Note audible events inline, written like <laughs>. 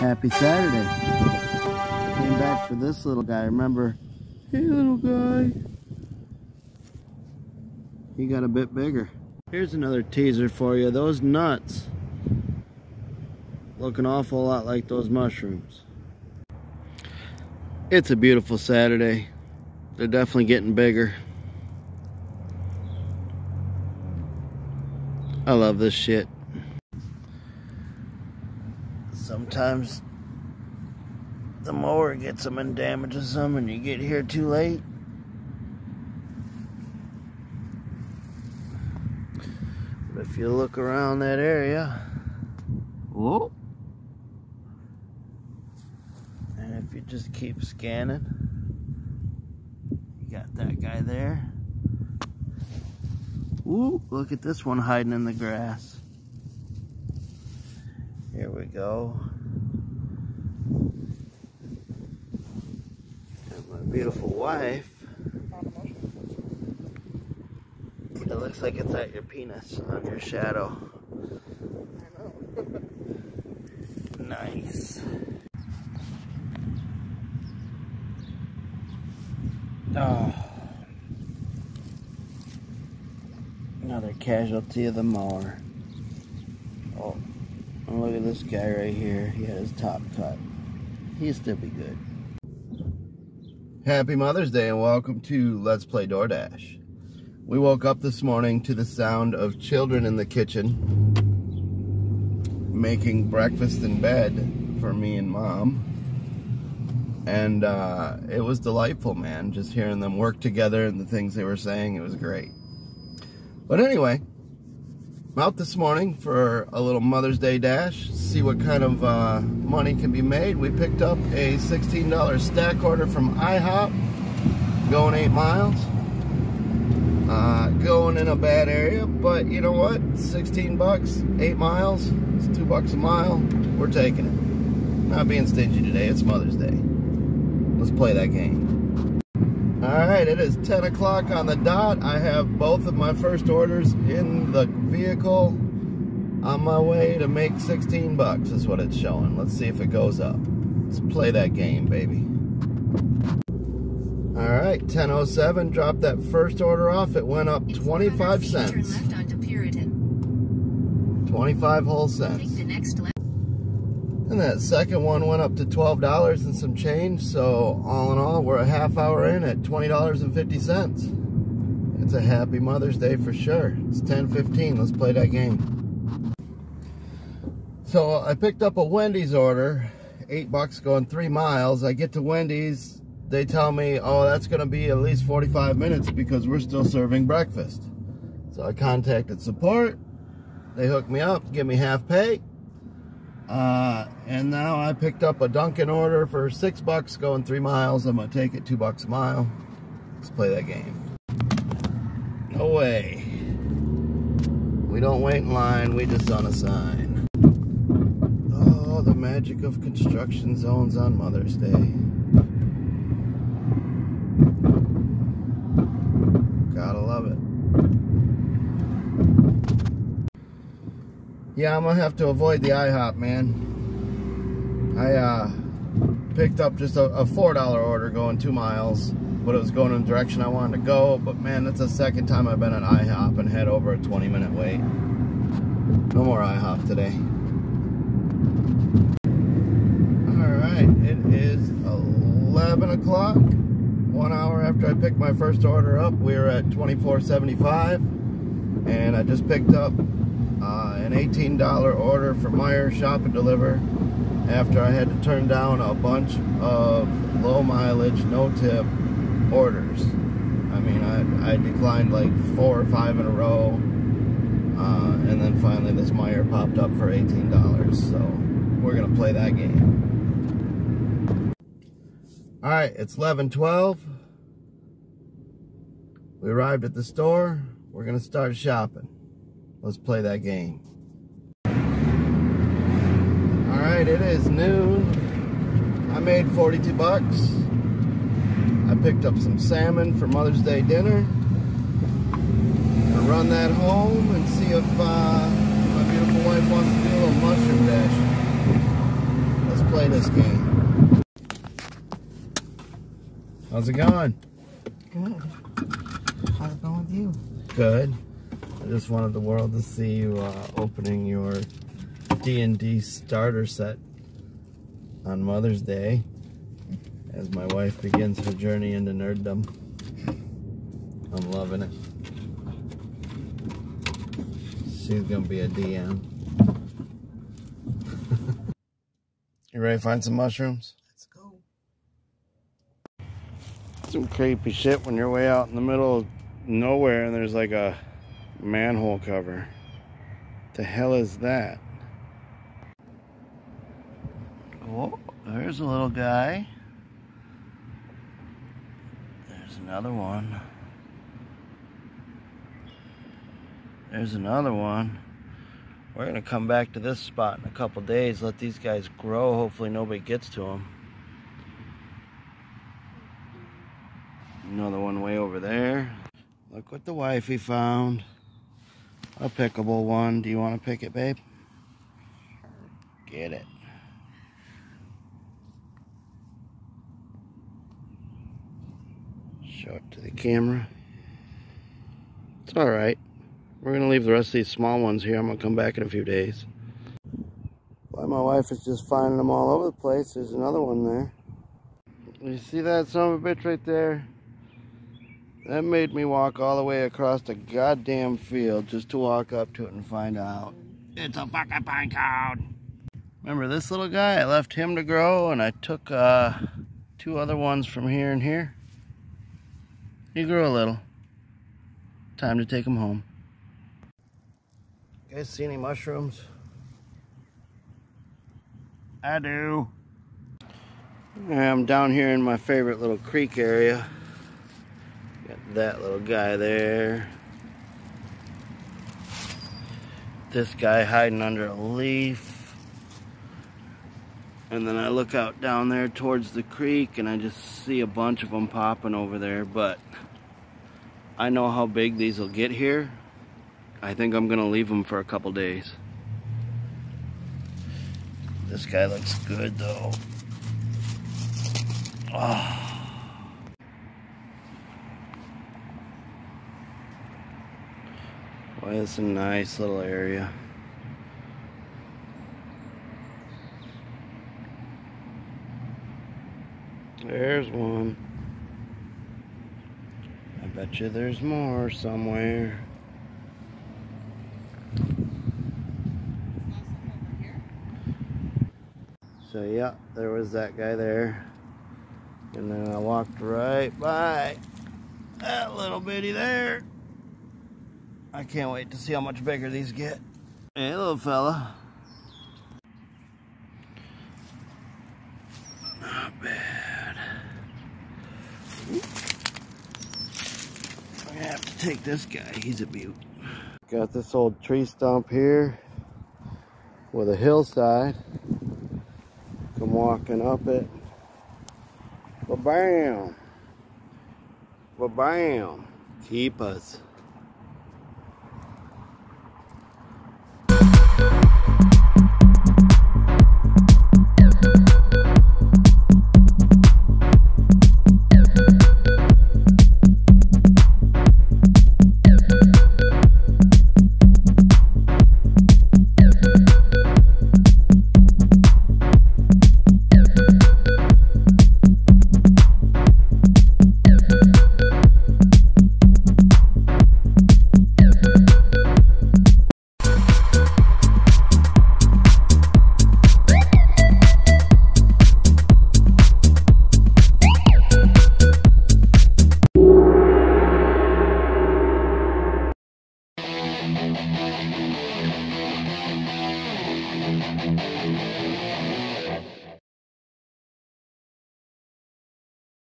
Happy Saturday. Came back for this little guy. Remember, hey little guy. He got a bit bigger. Here's another teaser for you. Those nuts look an awful lot like those mushrooms. It's a beautiful Saturday. They're definitely getting bigger. I love this shit. Sometimes the mower gets them and damages them and you get here too late. But if you look around that area, whoa, and if you just keep scanning, you got that guy there. Ooh, look at this one hiding in the grass. Here we go. And my beautiful wife. It looks like it's at your penis on your shadow. nice. Oh. Another casualty of the mower. And look at this guy right here. He had his top cut. He'll still be good. Happy Mother's Day and welcome to Let's Play DoorDash. We woke up this morning to the sound of children in the kitchen making breakfast in bed for me and mom. And uh, it was delightful, man, just hearing them work together and the things they were saying. It was great. But anyway, I'm out this morning for a little Mother's Day dash, see what kind of uh, money can be made. We picked up a $16 stack order from IHOP, going eight miles. Uh, going in a bad area, but you know what? 16 bucks, eight miles, it's two bucks a mile. We're taking it. Not being stingy today, it's Mother's Day. Let's play that game. All right, it is 10 o'clock on the dot. I have both of my first orders in the vehicle on my way to make 16 bucks is what it's showing. Let's see if it goes up. Let's play that game, baby. All right, 1007, dropped that first order off. It went up 25 cents. 25 whole cents. And that second one went up to $12 and some change. So all in all, we're a half hour in at $20.50. It's a happy Mother's Day for sure. It's 10:15. Let's play that game. So I picked up a Wendy's order, eight bucks going three miles. I get to Wendy's, they tell me, oh, that's going to be at least 45 minutes because we're still serving breakfast. So I contacted support. They hooked me up, give me half pay. Uh, and now I picked up a Dunkin' order for six bucks going three miles. I'm going to take it two bucks a mile. Let's play that game. No way. We don't wait in line, we just on a sign. Oh, the magic of construction zones on Mother's Day. Gotta love it. Yeah, I'm gonna have to avoid the IHOP, man. I uh, picked up just a, a $4 order going two miles, but it was going in the direction I wanted to go. But man, that's the second time I've been at IHOP and had over a 20 minute wait. No more IHOP today. Alright, it is 11 o'clock. One hour after I picked my first order up, we were at 24.75, and I just picked up uh, an $18 order for Meijer Shop and Deliver after I had to turn down a bunch of low mileage, no tip orders. I mean, I, I declined like four or five in a row, uh, and then finally this Meijer popped up for $18, so we're gonna play that game. All right, it's 11:12. We arrived at the store. We're gonna start shopping. Let's play that game. All right, it is noon. I made 42 bucks. I picked up some salmon for Mother's Day dinner. Gonna run that home and see if uh, my beautiful wife wants to do a little mushroom dash. Let's play play this game. How's it going? Good. How's it going with you? Good. I just wanted the world to see you uh, opening your D&D starter set on Mother's Day as my wife begins her journey into nerddom. I'm loving it. She's gonna be a DM. <laughs> you ready to find some mushrooms? Let's go. Some creepy shit when you're way out in the middle of nowhere and there's like a manhole cover. The hell is that? Oh, there's a little guy. There's another one. There's another one. We're gonna come back to this spot in a couple days, let these guys grow. Hopefully nobody gets to them. Another one way over there. Look what the wifey found. A pickable one. Do you want to pick it, babe? Get it. Show it to the camera. It's alright. We're going to leave the rest of these small ones here. I'm going to come back in a few days. Why my wife is just finding them all over the place. There's another one there. You see that son of a bitch right there? That made me walk all the way across the goddamn field just to walk up to it and find out. It's a fucking pine cone. Remember this little guy? I left him to grow and I took uh, two other ones from here and here. He grew a little. Time to take him home. You guys see any mushrooms? I do. I'm down here in my favorite little creek area. Got that little guy there. This guy hiding under a leaf. And then I look out down there towards the creek and I just see a bunch of them popping over there. But I know how big these will get here. I think I'm going to leave them for a couple days. This guy looks good though. Oh. It's a nice little area. There's one. I bet you there's more somewhere. So yeah, there was that guy there. And then I walked right by that little bitty there. I can't wait to see how much bigger these get. Hey, little fella. Not bad. I'm gonna have to take this guy. He's a beaut. Got this old tree stump here with a hillside. Come walking up it. Ba-bam. Ba-bam. Keep us.